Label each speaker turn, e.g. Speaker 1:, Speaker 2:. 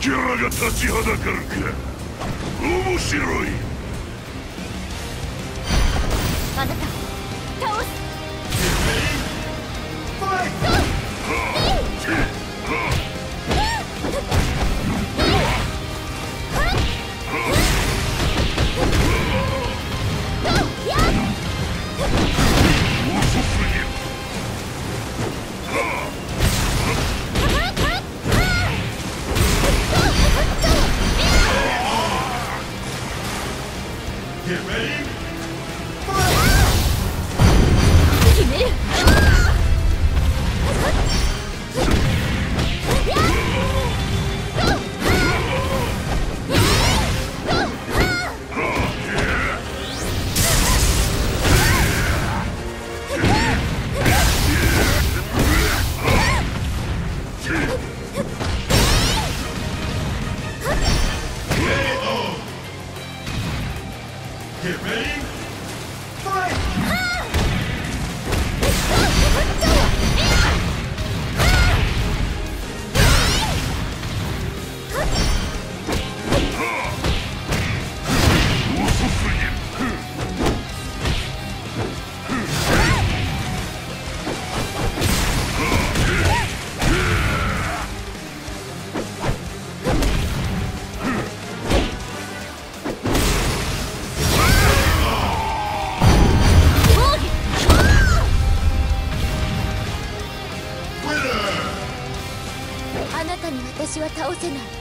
Speaker 1: キャラが立ちはだかるか。面白い。Get ready.
Speaker 2: Get ready? Fight! に私は倒せない。